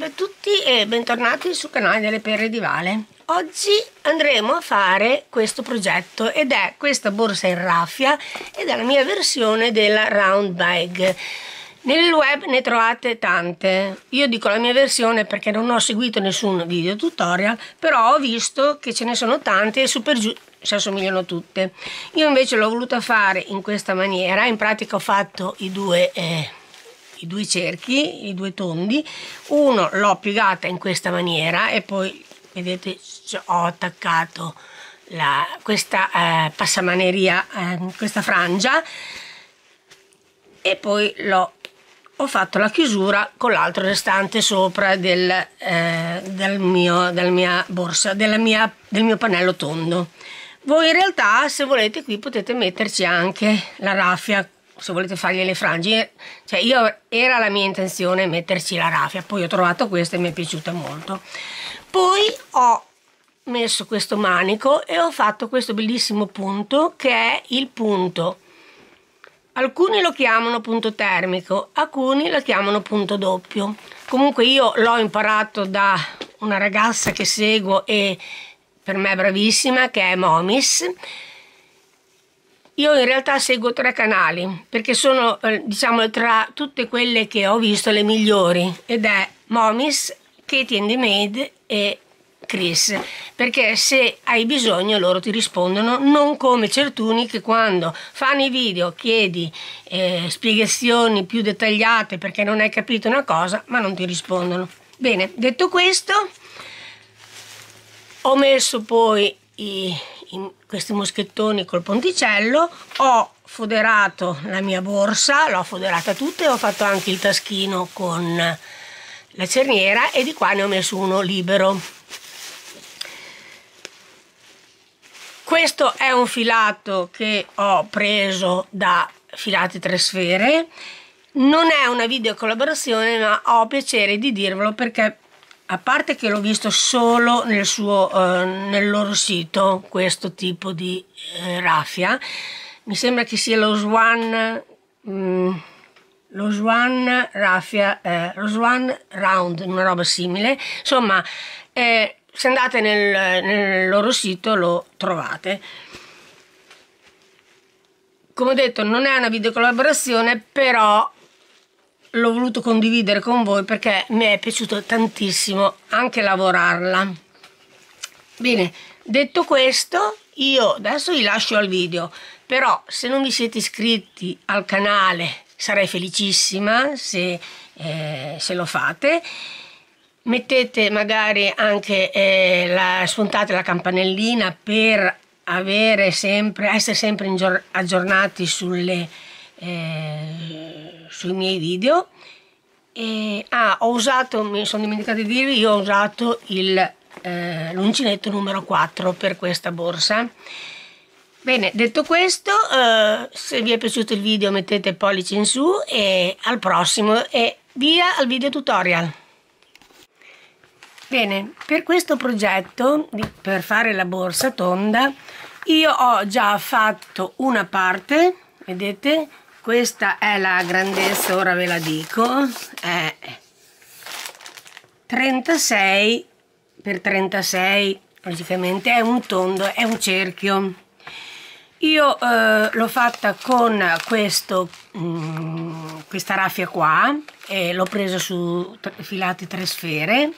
Salve a tutti e bentornati sul canale delle Perle di Vale. Oggi andremo a fare questo progetto ed è questa borsa in raffia ed è la mia versione della round bag. Nel web ne trovate tante, io dico la mia versione perché non ho seguito nessun video tutorial, però ho visto che ce ne sono tante e su per giù si assomigliano tutte. Io invece l'ho voluta fare in questa maniera, in pratica ho fatto i due... Eh, i due cerchi, i due tondi, uno l'ho piegata in questa maniera e poi vedete ho attaccato la, questa eh, passamaneria, eh, questa frangia e poi l'ho ho fatto la chiusura con l'altro restante sopra del, eh, del mio, della mia borsa, della mia, del mio pannello tondo. Voi in realtà se volete qui potete metterci anche la raffia se volete fargli le frange cioè io era la mia intenzione metterci la raffia poi ho trovato questa e mi è piaciuta molto. Poi ho messo questo manico e ho fatto questo bellissimo punto che è il punto. Alcuni lo chiamano punto termico alcuni lo chiamano punto doppio. Comunque io l'ho imparato da una ragazza che seguo e per me è bravissima che è Momis io in realtà seguo tre canali perché sono eh, diciamo tra tutte quelle che ho visto le migliori ed è Momis, Katie and the Maid e Chris perché se hai bisogno loro ti rispondono non come certuni che quando fanno i video chiedi eh, spiegazioni più dettagliate perché non hai capito una cosa ma non ti rispondono. Bene detto questo ho messo poi i, questi moschettoni col ponticello ho foderato la mia borsa l'ho foderata tutta e ho fatto anche il taschino con la cerniera e di qua ne ho messo uno libero. Questo è un filato che ho preso da filati tre sfere non è una video collaborazione ma ho piacere di dirvelo perché a parte che l'ho visto solo nel, suo, eh, nel loro sito questo tipo di eh, raffia mi sembra che sia lo Swan mm, lo Swan raffia eh, lo Swan round una roba simile. Insomma eh, se andate nel, nel loro sito lo trovate. Come ho detto non è una video collaborazione però l'ho voluto condividere con voi perché mi è piaciuto tantissimo anche lavorarla. Bene detto questo io adesso vi lascio al video però se non vi siete iscritti al canale sarei felicissima se, eh, se lo fate. Mettete magari anche eh, la, spuntate la campanellina per avere sempre essere sempre aggiornati sulle eh, sui miei video. E ah, ho usato, mi sono dimenticata di dirvi, io ho usato eh, l'uncinetto numero 4 per questa borsa. Bene detto questo eh, se vi è piaciuto il video mettete pollice in su e al prossimo e via al video tutorial. Bene per questo progetto per fare la borsa tonda io ho già fatto una parte vedete questa è la grandezza ora ve la dico è 36 per 36 logicamente è un tondo è un cerchio. Io eh, l'ho fatta con questo mm, questa raffia qua e l'ho presa su filati tre sfere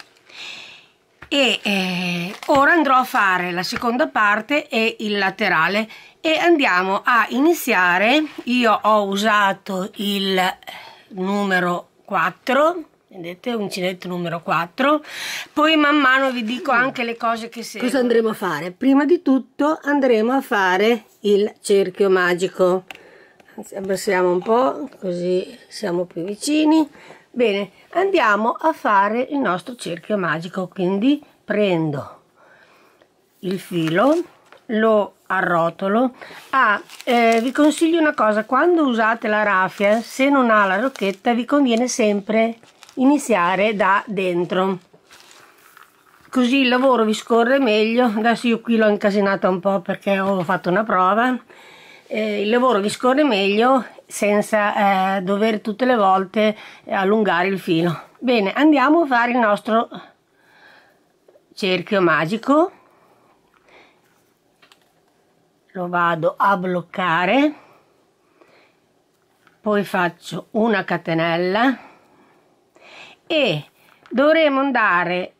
e eh, ora andrò a fare la seconda parte e il laterale. E andiamo a iniziare. Io ho usato il numero 4 vedete? Uncinetto numero 4 poi man mano vi dico anche le cose che servono cosa andremo a fare? Prima di tutto andremo a fare il cerchio magico. Abbassiamo un po' così siamo più vicini bene andiamo a fare il nostro cerchio magico quindi prendo il filo lo arrotolo. Ah, eh, vi consiglio una cosa quando usate la raffia se non ha la rocchetta vi conviene sempre iniziare da dentro. Così il lavoro vi scorre meglio. Adesso io qui l'ho incasinata un po' perché ho fatto una prova. Eh, il lavoro vi scorre meglio senza eh, dover tutte le volte allungare il filo. Bene andiamo a fare il nostro cerchio magico. Lo vado a bloccare. Poi faccio una catenella. E dovremo andare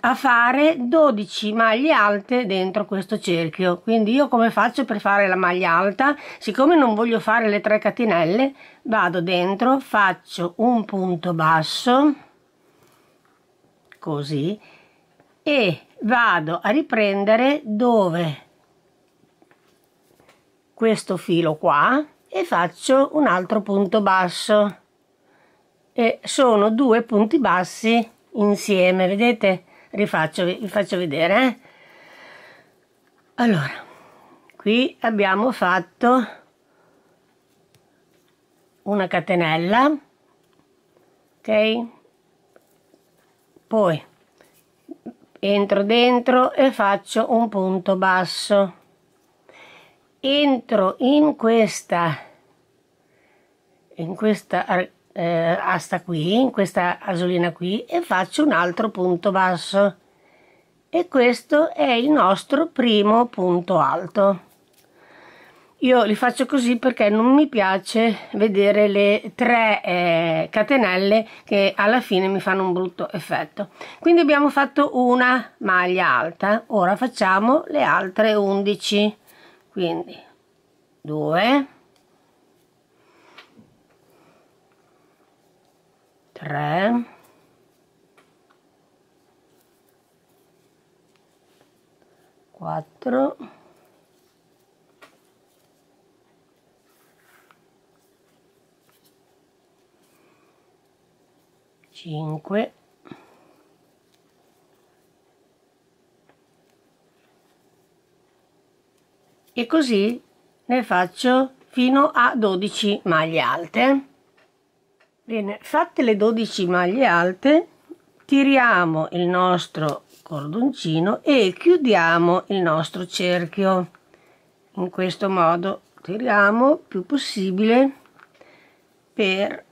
a fare 12 maglie alte dentro questo cerchio. Quindi io come faccio per fare la maglia alta? Siccome non voglio fare le tre catenelle vado dentro faccio un punto basso così e vado a riprendere dove? Questo filo qua e faccio un altro punto basso. E sono due punti bassi insieme vedete? Rifaccio vi faccio vedere eh? allora qui abbiamo fatto una catenella ok? Poi entro dentro e faccio un punto basso. Entro in questa in questa eh, asta qui in questa asolina qui e faccio un altro punto basso. E questo è il nostro primo punto alto. Io li faccio così perché non mi piace vedere le tre eh, catenelle che alla fine mi fanno un brutto effetto. Quindi abbiamo fatto una maglia alta. Ora facciamo le altre 11 quindi 2 3 4 5 e così ne faccio fino a 12 maglie alte bene fatte le 12 maglie alte tiriamo il nostro cordoncino e chiudiamo il nostro cerchio. In questo modo tiriamo più possibile per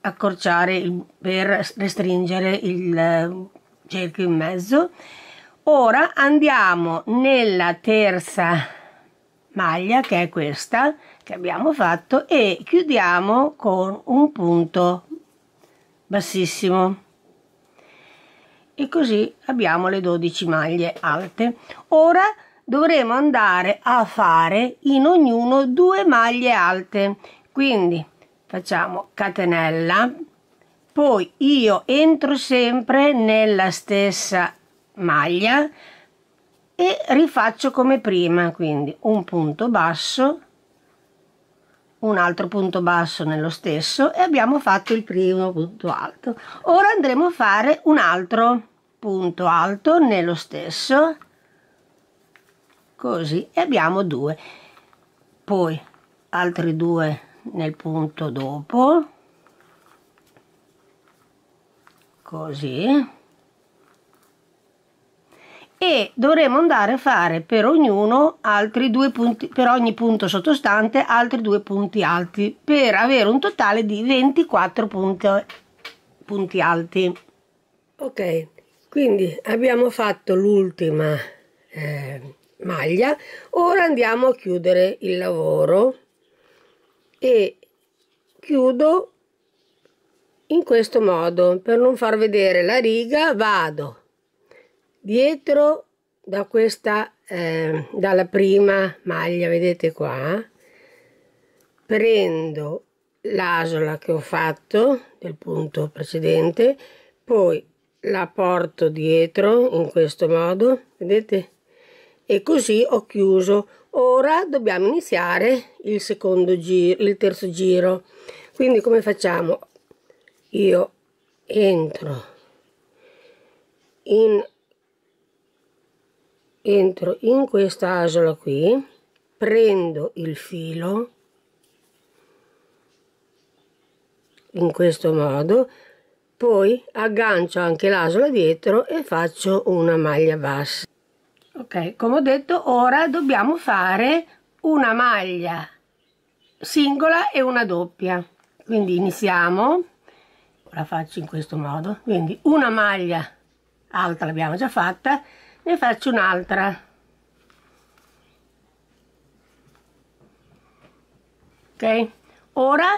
accorciare il, per restringere il cerchio in mezzo. Ora andiamo nella terza maglia che è questa che abbiamo fatto e chiudiamo con un punto bassissimo. E così abbiamo le 12 maglie alte. Ora dovremo andare a fare in ognuno due maglie alte. Quindi facciamo catenella poi io entro sempre nella stessa maglia e rifaccio come prima quindi un punto basso un altro punto basso nello stesso e abbiamo fatto il primo punto alto. Ora andremo a fare un altro punto alto nello stesso. Così e abbiamo due. Poi altri due nel punto dopo. Così e dovremo andare a fare per ognuno altri due punti per ogni punto sottostante altri due punti alti per avere un totale di 24 punti, punti alti. Ok quindi abbiamo fatto l'ultima eh, maglia. Ora andiamo a chiudere il lavoro. E chiudo in questo modo. Per non far vedere la riga vado dietro da questa eh, dalla prima maglia vedete qua prendo l'asola che ho fatto del punto precedente poi la porto dietro in questo modo vedete? E così ho chiuso. Ora dobbiamo iniziare il secondo giro il terzo giro. Quindi come facciamo? Io entro in entro in questa asola qui prendo il filo in questo modo poi aggancio anche l'asola dietro e faccio una maglia bassa. Ok come ho detto ora dobbiamo fare una maglia singola e una doppia. Quindi iniziamo la faccio in questo modo quindi una maglia alta l'abbiamo già fatta ne faccio un'altra. Ok? Ora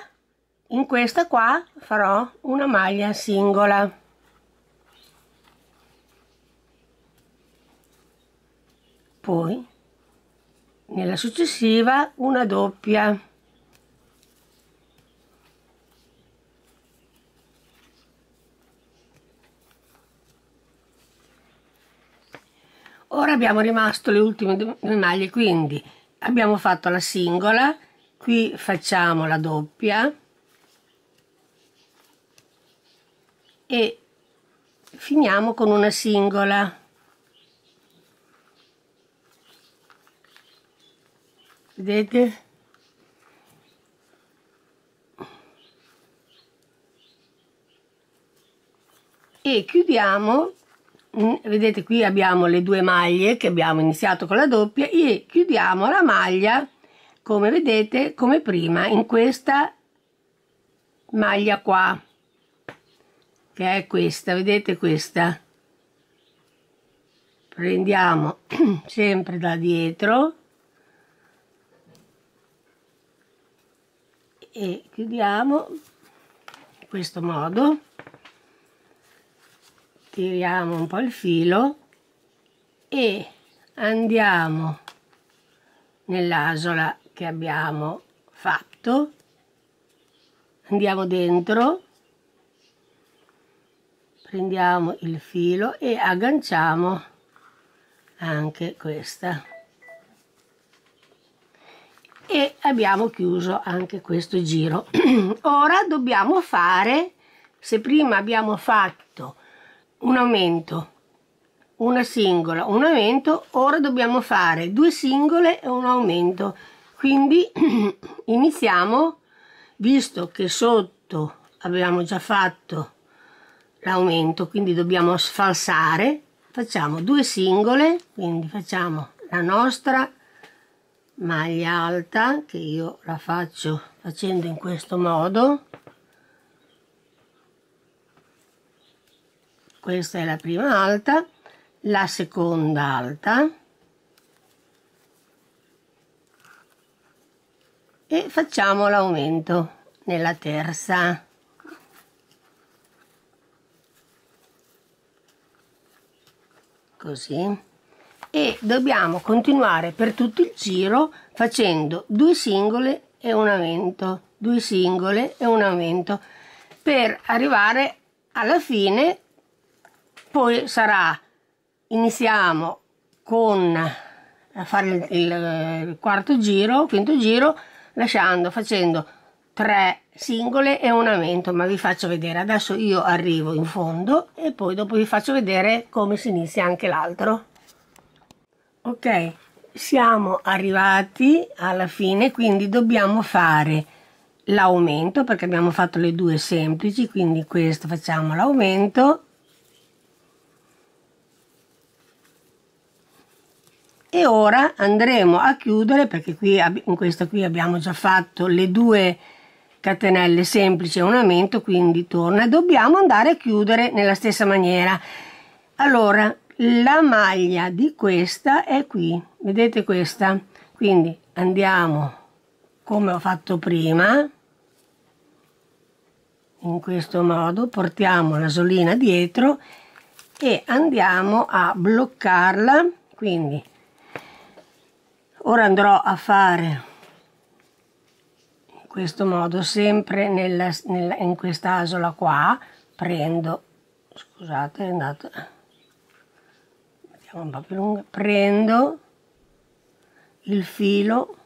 in questa qua farò una maglia singola. Poi nella successiva una doppia ora abbiamo rimasto le ultime due maglie quindi abbiamo fatto la singola qui facciamo la doppia e finiamo con una singola. Vedete? E chiudiamo vedete qui abbiamo le due maglie che abbiamo iniziato con la doppia e chiudiamo la maglia come vedete come prima in questa maglia qua che è questa. Vedete questa? Prendiamo sempre da dietro e chiudiamo in questo modo tiriamo un po' il filo e andiamo nell'asola che abbiamo fatto. Andiamo dentro prendiamo il filo e agganciamo anche questa. E abbiamo chiuso anche questo giro. Ora dobbiamo fare se prima abbiamo fatto un aumento una singola un aumento ora dobbiamo fare due singole e un aumento. Quindi iniziamo visto che sotto abbiamo già fatto l'aumento quindi dobbiamo sfalsare facciamo due singole quindi facciamo la nostra maglia alta che io la faccio facendo in questo modo questa è la prima alta la seconda alta. E facciamo l'aumento nella terza. Così. E dobbiamo continuare per tutto il giro facendo due singole e un aumento due singole e un aumento per arrivare alla fine poi sarà iniziamo con a fare il, il, il quarto giro quinto giro lasciando facendo 3 singole e un aumento ma vi faccio vedere. Adesso io arrivo in fondo e poi dopo vi faccio vedere come si inizia anche l'altro. Ok siamo arrivati alla fine quindi dobbiamo fare l'aumento perché abbiamo fatto le due semplici quindi questo facciamo l'aumento e ora andremo a chiudere perché qui in questa qui abbiamo già fatto le due catenelle semplici e un aumento quindi torna. Dobbiamo andare a chiudere nella stessa maniera. Allora la maglia di questa è qui. Vedete questa? Quindi andiamo come ho fatto prima in questo modo portiamo la solina dietro e andiamo a bloccarla. Quindi ora andrò a fare in questo modo sempre nella, nella, in quest'asola qua. Prendo scusate è andato mettiamo un po' più lunga. Prendo il filo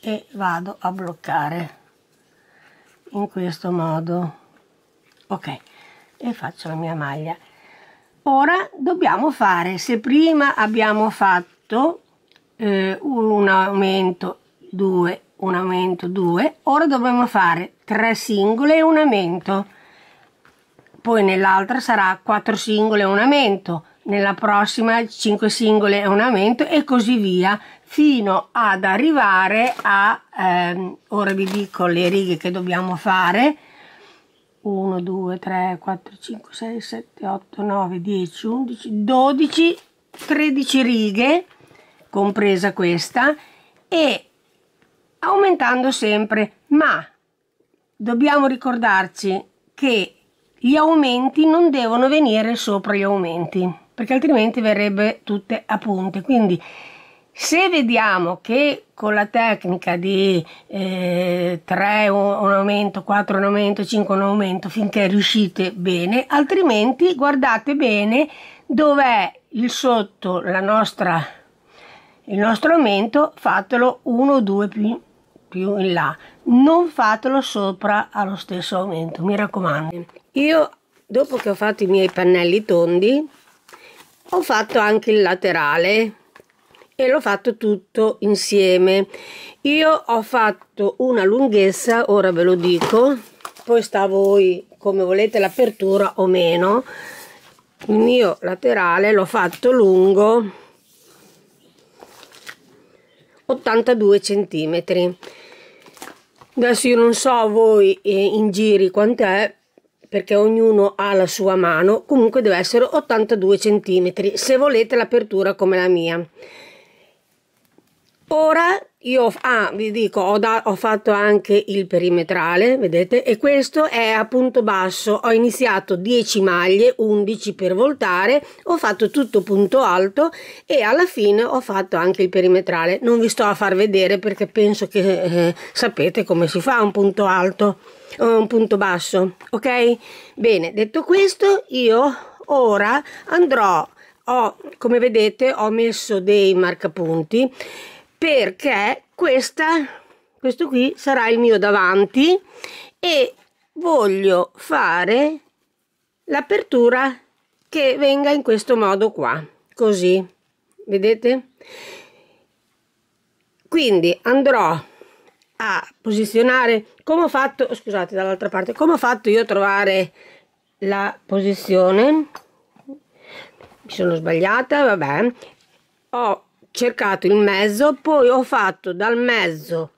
e vado a bloccare in questo modo. Ok e faccio la mia maglia ora dobbiamo fare se prima abbiamo fatto eh, un aumento 2 un aumento 2 ora dobbiamo fare 3 singole e un aumento. Poi nell'altra sarà 4 singole e un aumento nella prossima 5 singole è un aumento e così via fino ad arrivare a ehm, ora vi dico le righe che dobbiamo fare 1 2 3 4 5 6 7 8 9 10 11 12 13 righe compresa questa e aumentando sempre. Ma dobbiamo ricordarci che gli aumenti non devono venire sopra gli aumenti perché altrimenti verrebbe tutte a punte. Quindi se vediamo che con la tecnica di eh, 3 un aumento, 4 un aumento, 5 un aumento finché riuscite bene, altrimenti guardate bene dov'è il sotto la nostra, il nostro aumento, fatelo 1 o 2 più, più in là, non fatelo sopra allo stesso aumento, mi raccomando. Io dopo che ho fatto i miei pannelli tondi ho fatto anche il laterale e l'ho fatto tutto insieme. Io ho fatto una lunghezza ora ve lo dico poi sta a voi come volete l'apertura o meno. Il mio laterale l'ho fatto lungo 82 centimetri. Adesso io non so voi eh, in giri quant'è perché ognuno ha la sua mano. Comunque deve essere 82 centimetri se volete l'apertura come la mia ora io ah, vi dico ho, da, ho, fatto anche il perimetrale vedete? E questo è a punto basso. Ho iniziato 10 maglie 11 per voltare ho fatto tutto punto alto e alla fine ho fatto anche il perimetrale. Non vi sto a far vedere perché penso che eh, sapete come si fa un punto alto un punto basso ok? Bene detto questo io ora andrò ho come vedete ho messo dei marcapunti perché questa questo qui sarà il mio davanti e voglio fare l'apertura che venga in questo modo qua così vedete? Quindi andrò a posizionare come ho fatto scusate dall'altra parte come ho fatto io a trovare la posizione? Mi sono sbagliata vabbè. Ho cercato il mezzo poi ho fatto dal mezzo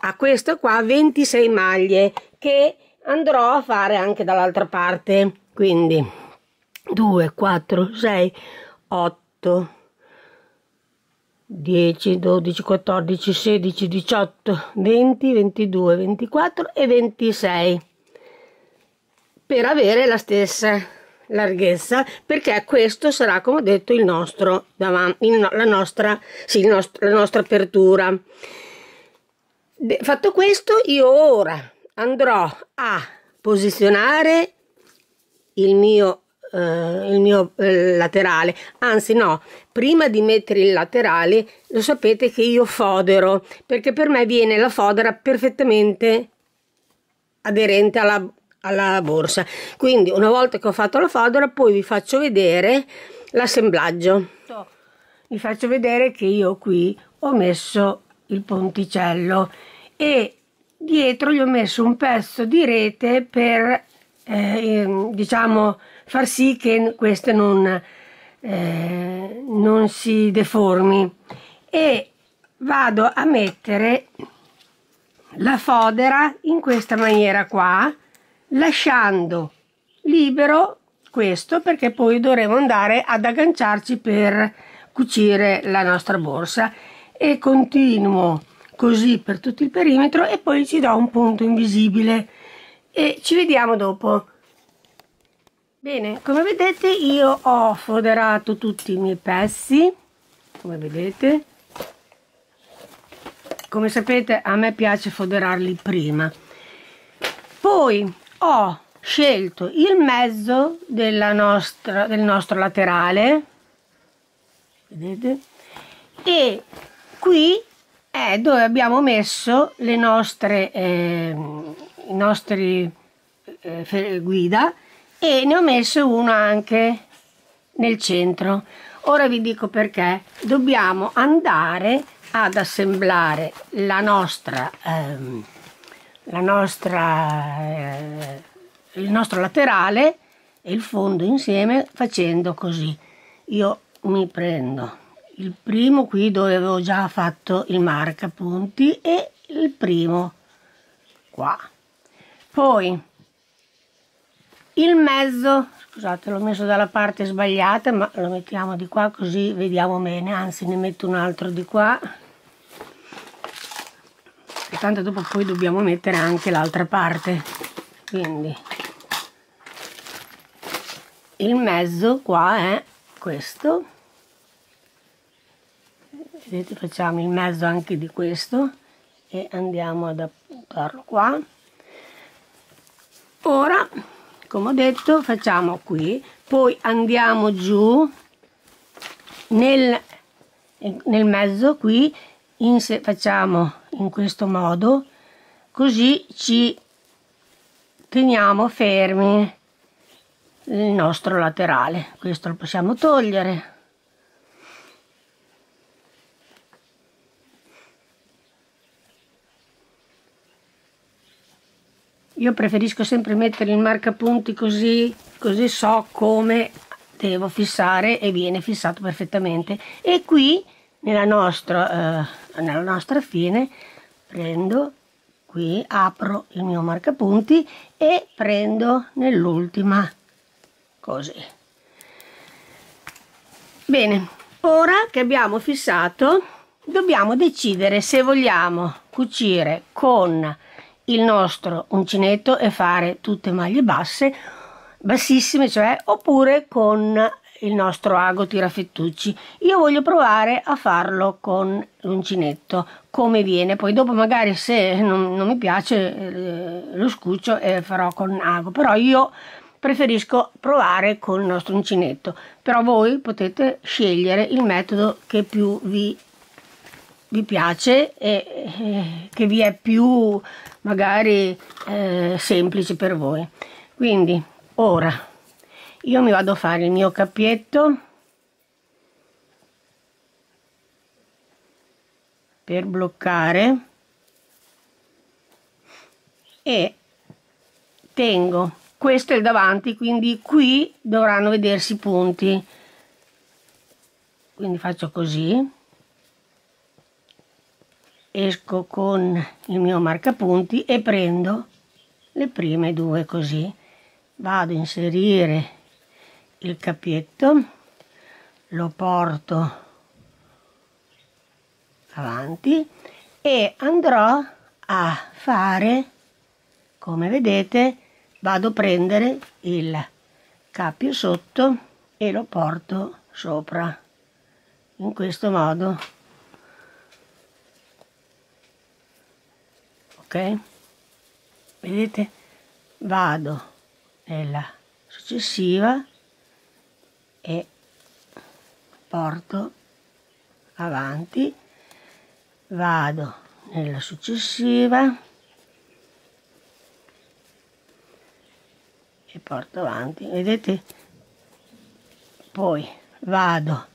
a questo qua 26 maglie che andrò a fare anche dall'altra parte. Quindi 2 4 6 8 10 12 14 16 18 20 22 24 e 26 per avere la stessa larghezza perché questo sarà come ho detto il nostro davanti la nostra sì, il nostro, la nostra apertura. De, fatto questo io ora andrò a posizionare il mio eh, il mio eh, laterale. Anzi no prima di mettere il laterale lo sapete che io fodero perché per me viene la fodera perfettamente aderente alla, alla borsa. Quindi una volta che ho fatto la fodera poi vi faccio vedere l'assemblaggio. Vi faccio vedere che io qui ho messo il ponticello e dietro gli ho messo un pezzo di rete per eh, diciamo far sì che queste non, eh, non si deformi. E vado a mettere la fodera in questa maniera qua lasciando libero questo perché poi dovremo andare ad agganciarci per cucire la nostra borsa. E continuo così per tutto il perimetro e poi ci do un punto invisibile. E ci vediamo dopo. Bene come vedete io ho foderato tutti i miei pezzi come vedete. Come sapete a me piace foderarli prima. Poi ho scelto il mezzo nostra, del nostro laterale. Vedete? E qui è dove abbiamo messo le nostre eh, i nostri eh, guida e ne ho messo uno anche nel centro. Ora vi dico perché. Dobbiamo andare ad assemblare la nostra ehm, nostra eh, il nostro laterale e il fondo insieme facendo così. Io mi prendo il primo qui dove avevo già fatto il marca punti e il primo qua. Poi il mezzo scusate l'ho messo dalla parte sbagliata ma lo mettiamo di qua così vediamo bene anzi ne metto un altro di qua e tanto dopo poi dobbiamo mettere anche l'altra parte. Quindi. Il mezzo qua è questo. Vedete facciamo il mezzo anche di questo e andiamo ad appuntarlo qua. Ora come ho detto facciamo qui poi andiamo giù nel, nel mezzo qui facciamo in questo modo così ci teniamo fermi il nostro laterale. Questo lo possiamo togliere. Io preferisco sempre mettere il marcapunti così così so come devo fissare e viene fissato perfettamente. E qui nella nostra, eh, nella nostra fine prendo qui apro il mio marcapunti e prendo nell'ultima così. Bene ora che abbiamo fissato dobbiamo decidere se vogliamo cucire con il nostro uncinetto e fare tutte maglie basse bassissime cioè oppure con il nostro ago tirafettucci. Io voglio provare a farlo con l'uncinetto come viene. Poi dopo magari se non, non mi piace eh, lo scuccio e farò con ago. Però io preferisco provare con il nostro uncinetto. Però voi potete scegliere il metodo che più vi vi piace e eh, che vi è più magari eh, semplice per voi. Quindi ora io mi vado a fare il mio cappietto per bloccare e tengo questo è il davanti quindi qui dovranno vedersi i punti. Quindi faccio così. Esco con il mio marcapunti e prendo le prime due così. Vado a inserire il capietto lo porto avanti e andrò a fare come vedete vado a prendere il cappio sotto e lo porto sopra in questo modo. Ok? Vedete? Vado nella successiva e porto avanti. Vado nella successiva e porto avanti. Vedete? Poi vado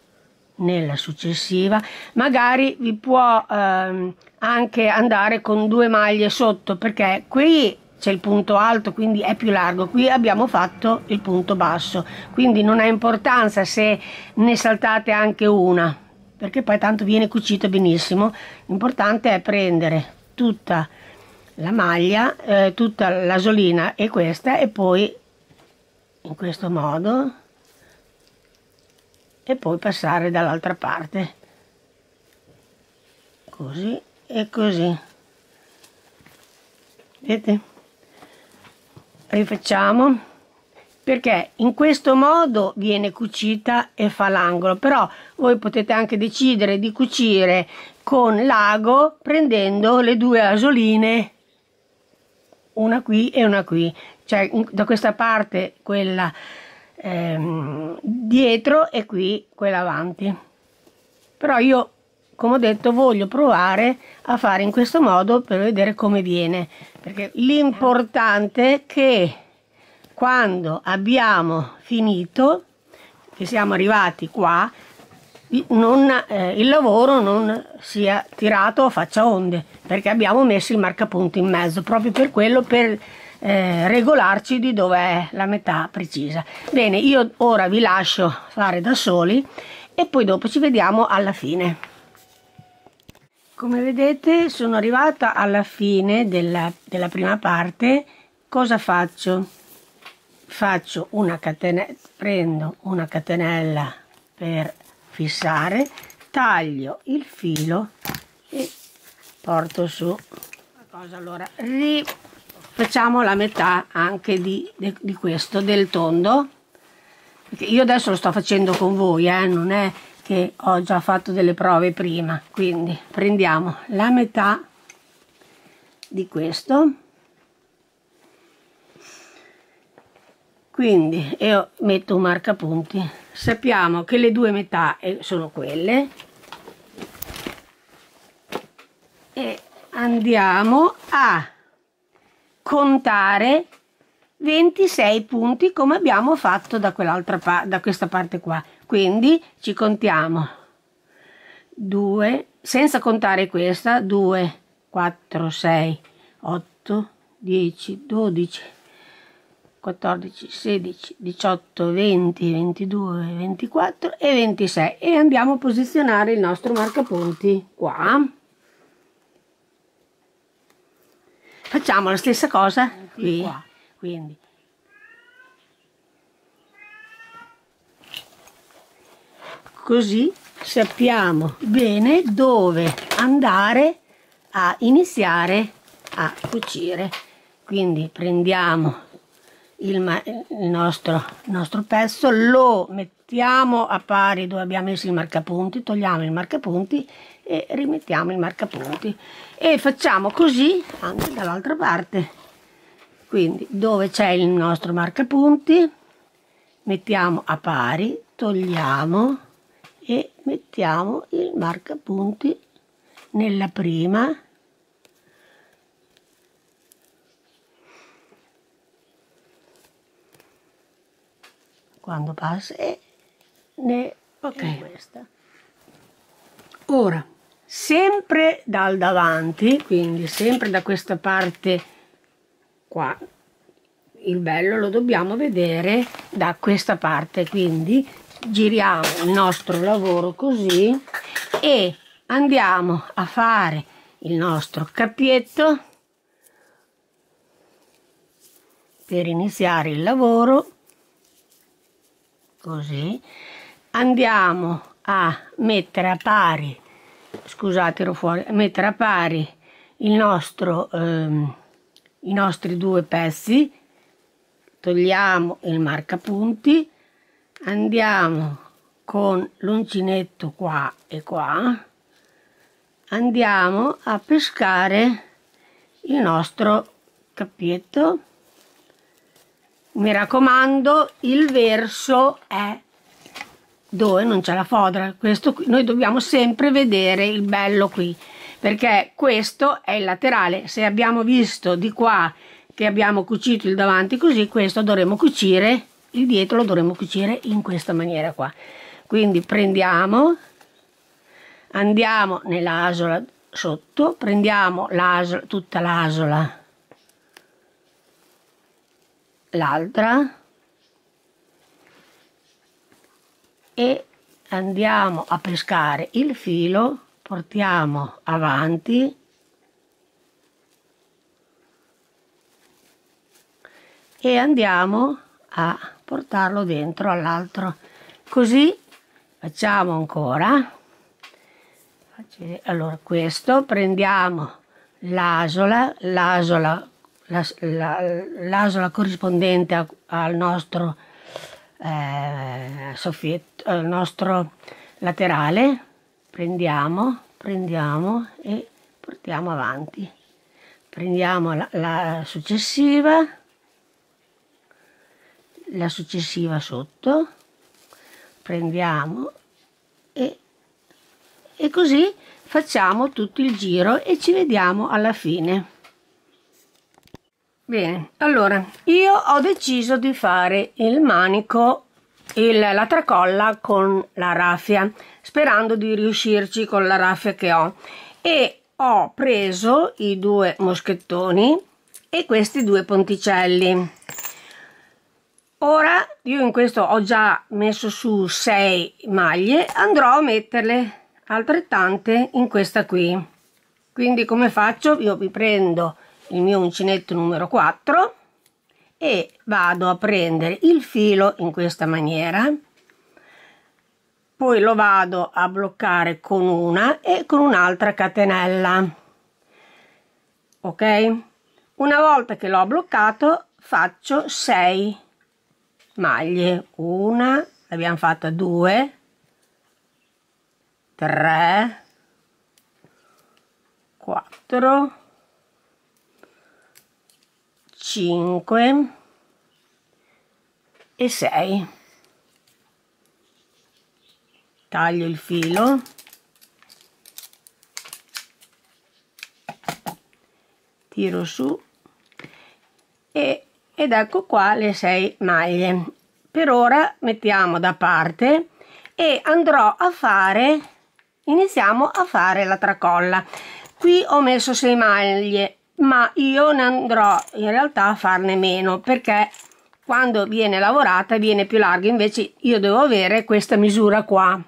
nella successiva. Magari vi può ehm, anche andare con due maglie sotto perché qui c'è il punto alto quindi è più largo. Qui abbiamo fatto il punto basso. Quindi non ha importanza se ne saltate anche una perché poi tanto viene cucito benissimo. L'importante è prendere tutta la maglia eh, tutta l'asolina e questa e poi in questo modo e poi passare dall'altra parte. Così e così. Vedete rifacciamo perché in questo modo viene cucita e fa l'angolo però voi potete anche decidere di cucire con l'ago prendendo le due asoline una qui e una qui. Cioè da questa parte quella ehm, dietro e qui quella avanti. Però io come ho detto voglio provare a fare in questo modo per vedere come viene perché l'importante è che quando abbiamo finito che siamo arrivati qua non, eh, il lavoro non sia tirato a faccia onde perché abbiamo messo il marcapunto in mezzo proprio per quello per eh, regolarci di dove è la metà precisa. Bene io ora vi lascio fare da soli e poi dopo ci vediamo alla fine come vedete sono arrivata alla fine della, della prima parte. Cosa faccio? Faccio una catenella prendo una catenella per fissare taglio il filo e porto su. Cosa allora facciamo la metà anche di, di, questo del tondo. Io adesso lo sto facendo con voi eh, non è che ho già fatto delle prove prima quindi prendiamo la metà di questo. Quindi io metto un marcapunti. Sappiamo che le due metà sono quelle. E andiamo a contare 26 punti come abbiamo fatto da quell'altra parte da questa parte qua quindi ci contiamo. 2 senza contare questa 2 4 6 8 10 12 14 16 18 20 22 24 e 26 e andiamo a posizionare il nostro marcapunti qua. Facciamo la stessa cosa qui quindi così sappiamo bene dove andare a iniziare a cucire. Quindi prendiamo il, il nostro, nostro pezzo lo mettiamo a pari dove abbiamo messo il marcapunti togliamo il marcapunti e rimettiamo il marcapunti. E facciamo così anche dall'altra parte. Quindi dove c'è il nostro marcapunti mettiamo a pari togliamo e mettiamo il marcapunti nella prima. Quando passa e ne ok. questa. Ora sempre dal davanti quindi sempre da questa parte qua il bello lo dobbiamo vedere da questa parte quindi giriamo il nostro lavoro così e andiamo a fare il nostro cappietto per iniziare il lavoro così. Andiamo a mettere a pari scusate ero fuori mettere a pari il nostro ehm, i nostri due pezzi. Togliamo il marcapunti andiamo con l'uncinetto qua e qua. Andiamo a pescare il nostro cappietto. Mi raccomando il verso è dove non c'è la fodera questo qui, noi dobbiamo sempre vedere il bello qui perché questo è il laterale. Se abbiamo visto di qua che abbiamo cucito il davanti così questo dovremo cucire il dietro lo dovremo cucire in questa maniera qua. Quindi prendiamo andiamo nell'asola sotto prendiamo tutta l'asola. L'altra. E andiamo a pescare il filo portiamo avanti. E andiamo a portarlo dentro all'altro. Così facciamo ancora. Allora questo prendiamo l'asola l'asola l'asola corrispondente a, al nostro eh, soffietto, al nostro laterale, prendiamo, prendiamo e portiamo avanti. Prendiamo la, la successiva, la successiva sotto, prendiamo e, e così facciamo tutto il giro e ci vediamo alla fine. Bene, allora io ho deciso di fare il manico, il, la tracolla con la raffia, sperando di riuscirci con la raffia che ho. E ho preso i due moschettoni e questi due ponticelli ora io in questo ho già messo su 6 maglie andrò a metterle altrettante in questa qui. Quindi come faccio? Io vi prendo il mio uncinetto numero 4 e vado a prendere il filo in questa maniera. Poi lo vado a bloccare con una e con un'altra catenella. Ok? Una volta che l'ho bloccato faccio 6 maglie una abbiamo fatta due tre quattro cinque e sei. Taglio il filo. Tiro su ed ecco qua le 6 maglie. Per ora mettiamo da parte e andrò a fare iniziamo a fare la tracolla. Qui ho messo 6 maglie ma io ne andrò in realtà a farne meno perché quando viene lavorata viene più larga. Invece io devo avere questa misura qua.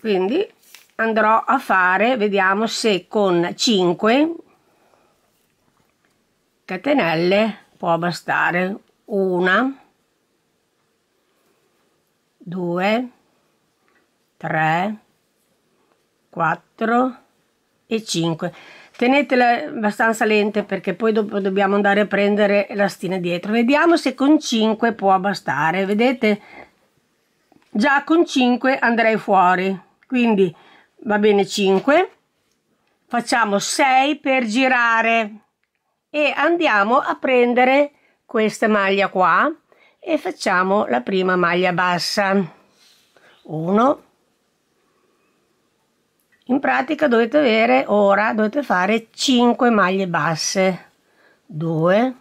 Quindi andrò a fare vediamo se con 5 catenelle può bastare una due tre quattro e 5 tenetele abbastanza lente perché poi dopo dobbiamo andare a prendere la stina dietro. Vediamo se con 5 può bastare. Vedete? Già con 5 andrei fuori. Quindi va bene 5 facciamo 6 per girare e andiamo a prendere questa maglia qua e facciamo la prima maglia bassa. 1 in pratica dovete avere ora dovete fare 5 maglie basse. 2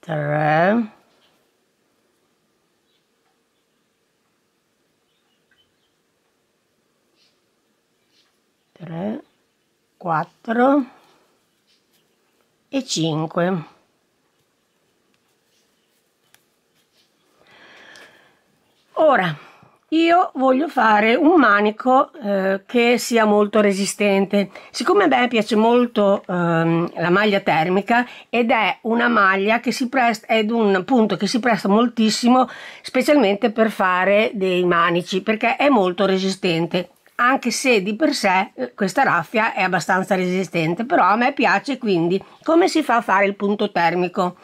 3 3 4 e 5 ora io voglio fare un manico eh, che sia molto resistente. Siccome a me piace molto ehm, la maglia termica ed è una maglia che si presta ed un punto che si presta moltissimo specialmente per fare dei manici perché è molto resistente anche se di per sé eh, questa raffia è abbastanza resistente, però a me piace quindi come si fa a fare il punto termico.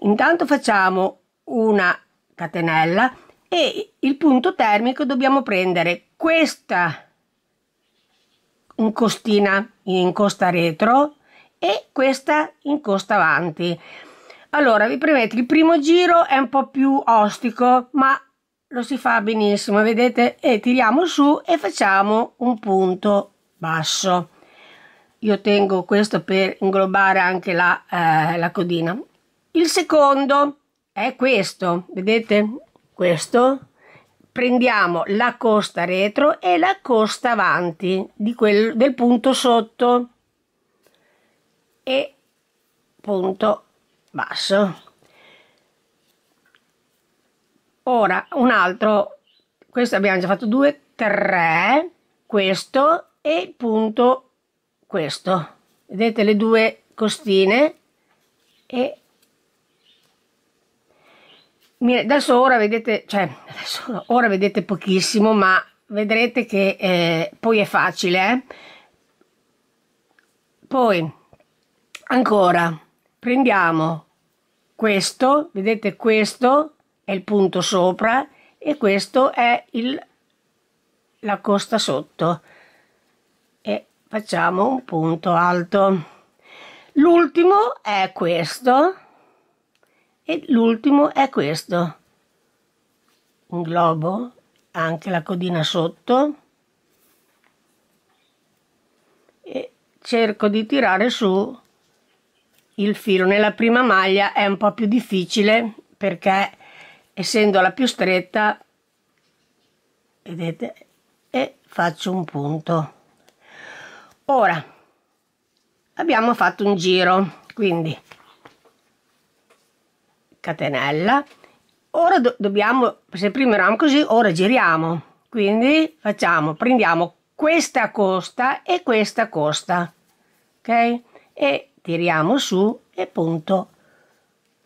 Intanto facciamo una catenella e il punto termico dobbiamo prendere questa incostina in costa retro e questa in costa avanti. Allora, vi premetto, il primo giro è un po' più ostico, ma lo si fa benissimo vedete? E tiriamo su e facciamo un punto basso. Io tengo questo per inglobare anche la, eh, la codina. Il secondo è questo vedete? Questo. Prendiamo la costa retro e la costa avanti di quel, del punto sotto. E punto basso ora un altro questo abbiamo già fatto due tre questo e punto questo. Vedete le due costine? E adesso ora vedete cioè adesso ora vedete pochissimo ma vedrete che eh, poi è facile eh? poi ancora prendiamo questo vedete questo è il punto sopra e questo è il, la costa sotto. E facciamo un punto alto. L'ultimo è questo e l'ultimo è questo. Un globo anche la codina sotto. E cerco di tirare su il filo. Nella prima maglia è un po' più difficile perché essendo la più stretta vedete e faccio un punto. Ora abbiamo fatto un giro quindi catenella. Ora do dobbiamo se prima eravamo così ora giriamo. Quindi facciamo prendiamo questa costa e questa costa ok? E tiriamo su e punto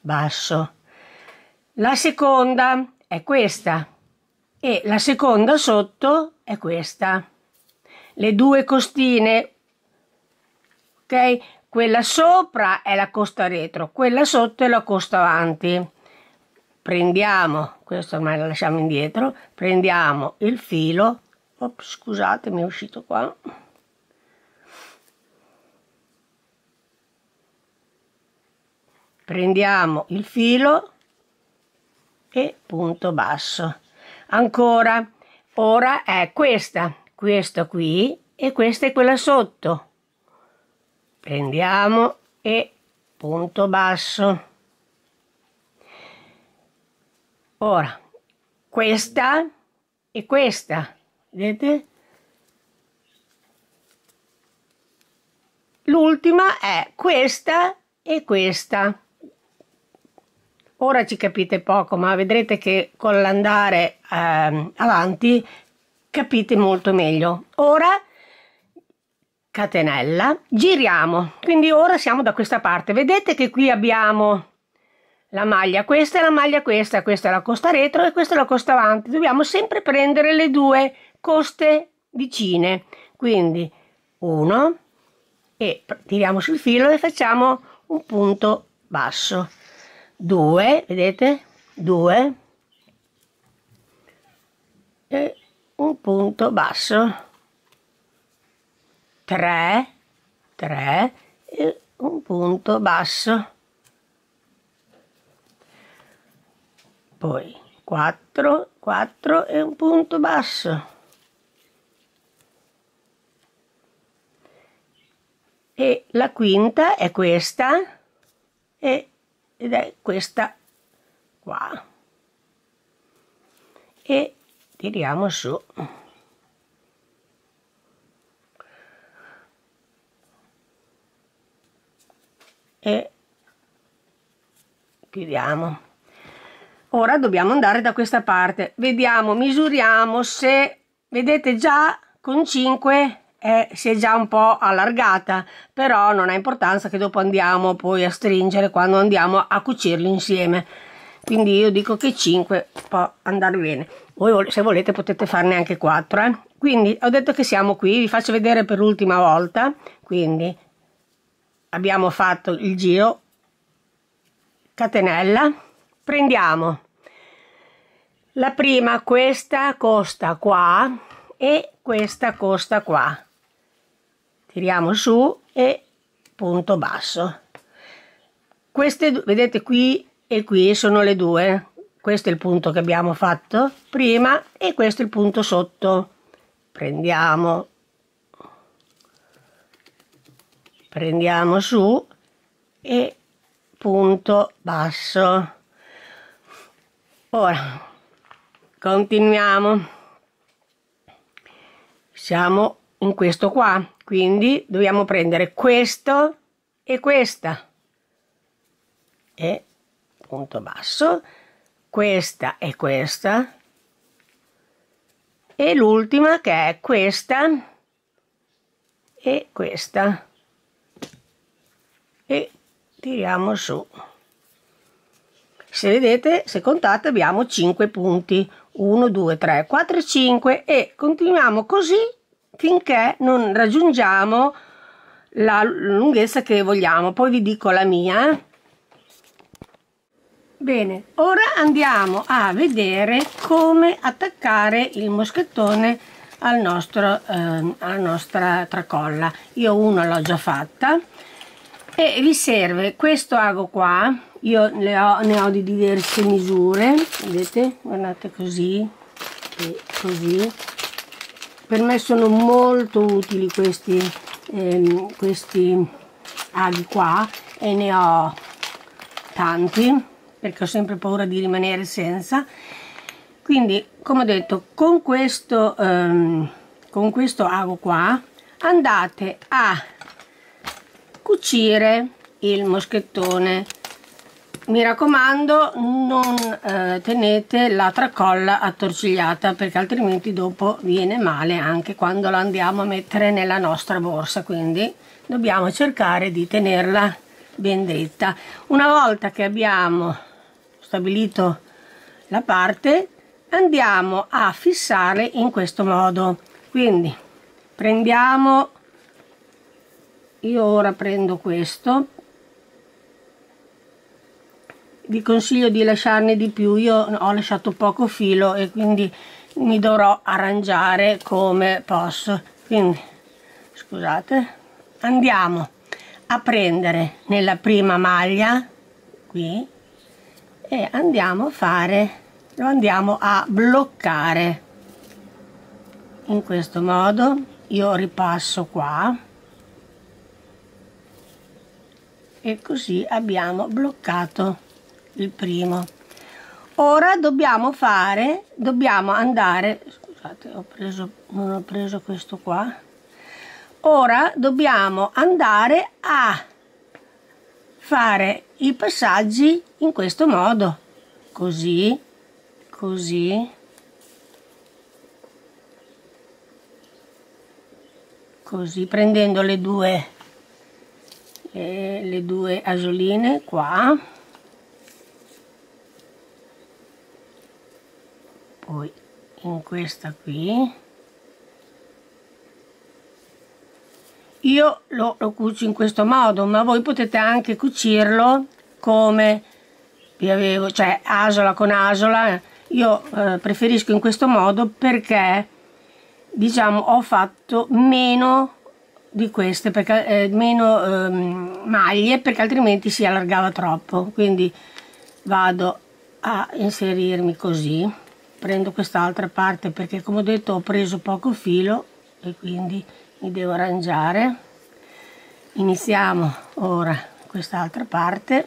basso la seconda è questa e la seconda sotto è questa. Le due costine ok? Quella sopra è la costa retro quella sotto è la costa avanti. Prendiamo questo ormai lo lasciamo indietro prendiamo il filo. Ops, scusate mi è uscito qua. Prendiamo il filo e punto basso. Ancora ora è questa questa qui e questa è quella sotto. Prendiamo e punto basso. Ora questa e questa vedete? L'ultima è questa e questa ora ci capite poco ma vedrete che con l'andare eh, avanti capite molto meglio. Ora catenella giriamo. Quindi ora siamo da questa parte. Vedete che qui abbiamo la maglia questa è la maglia questa questa è la costa retro e questa è la costa avanti. Dobbiamo sempre prendere le due coste vicine. Quindi uno e tiriamo sul filo e facciamo un punto basso 2 vedete? 2 e un punto basso. 3 3 e un punto basso. Poi 4 4 e un punto basso. E la quinta è questa. E ed è questa qua. E tiriamo su. E chiudiamo ora dobbiamo andare da questa parte. Vediamo misuriamo se vedete già con 5 è, si è già un po' allargata però non ha importanza che dopo andiamo poi a stringere quando andiamo a cucirli insieme. Quindi io dico che 5 può andare bene. Voi se volete potete farne anche 4 eh? quindi ho detto che siamo qui vi faccio vedere per l'ultima volta. Quindi abbiamo fatto il giro. Catenella. Prendiamo. La prima questa costa qua e questa costa qua tiriamo su e punto basso. Queste vedete qui e qui sono le due. Questo è il punto che abbiamo fatto prima e questo è il punto sotto. Prendiamo. Prendiamo su e punto basso. Ora continuiamo. Siamo in questo qua quindi dobbiamo prendere questo e questa. E punto basso questa e questa. E l'ultima che è questa e questa. E tiriamo su. Se vedete se contate abbiamo 5 punti. 1 2 3 4 5 e continuiamo così finché non raggiungiamo la lunghezza che vogliamo. Poi vi dico la mia bene ora andiamo a vedere come attaccare il moschettone al nostro, eh, alla nostra tracolla. Io una l'ho già fatta. E vi serve questo ago qua. Io ho, ne ho di diverse misure. Vedete? Guardate così. E così per me sono molto utili questi, ehm, questi aghi qua e ne ho tanti perché ho sempre paura di rimanere senza. Quindi come ho detto con questo, ehm, con questo ago qua andate a cucire il moschettone mi raccomando non eh, tenete la tracolla attorcigliata perché altrimenti dopo viene male anche quando la andiamo a mettere nella nostra borsa. Quindi dobbiamo cercare di tenerla ben dritta. Una volta che abbiamo stabilito la parte andiamo a fissare in questo modo. Quindi prendiamo io ora prendo questo vi consiglio di lasciarne di più. Io ho lasciato poco filo e quindi mi dovrò arrangiare come posso. Quindi scusate andiamo a prendere nella prima maglia qui e andiamo a fare lo andiamo a bloccare. In questo modo io ripasso qua. E così abbiamo bloccato il primo. Ora dobbiamo fare dobbiamo andare scusate ho preso non ho preso questo qua. Ora dobbiamo andare a fare i passaggi in questo modo. Così così. Così prendendo le due le, le due asoline qua poi in questa qui. Io lo, lo cucio in questo modo ma voi potete anche cucirlo come vi avevo cioè asola con asola. Io eh, preferisco in questo modo perché diciamo ho fatto meno di queste perché eh, meno eh, maglie perché altrimenti si allargava troppo. Quindi vado a inserirmi così prendo quest'altra parte perché come ho detto ho preso poco filo e quindi mi devo arrangiare. Iniziamo ora quest'altra parte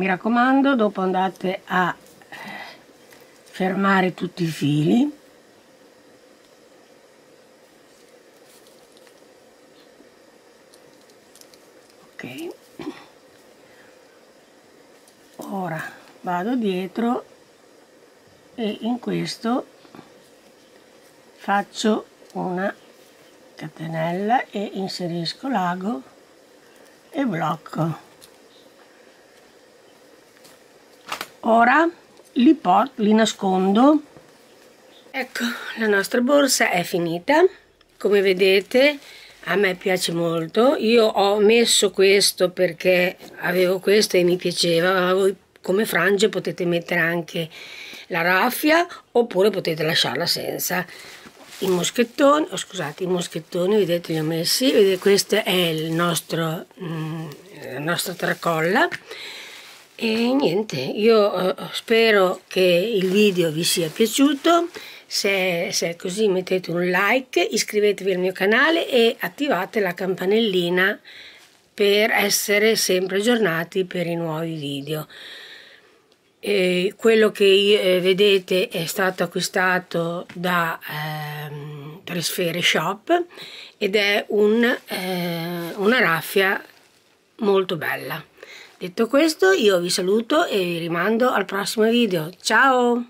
mi raccomando dopo andate a fermare tutti i fili. Ok. Ora vado dietro e in questo faccio una catenella e inserisco l'ago e blocco ora li porto li nascondo. Ecco la nostra borsa è finita. Come vedete a me piace molto. Io ho messo questo perché avevo questo e mi piaceva. Voi come frange potete mettere anche la raffia oppure potete lasciarla senza. I moschettoni oh, scusate i moschettoni vedete li ho messi. Vedete questo è il nostro mm, la nostra tracolla e niente io eh, spero che il video vi sia piaciuto. Se, se, è così mettete un like iscrivetevi al mio canale e attivate la campanellina per essere sempre aggiornati per i nuovi video. E quello che eh, vedete è stato acquistato da eh, Tresfere Shop ed è un, eh, una raffia molto bella Detto questo io vi saluto e vi rimando al prossimo video. Ciao!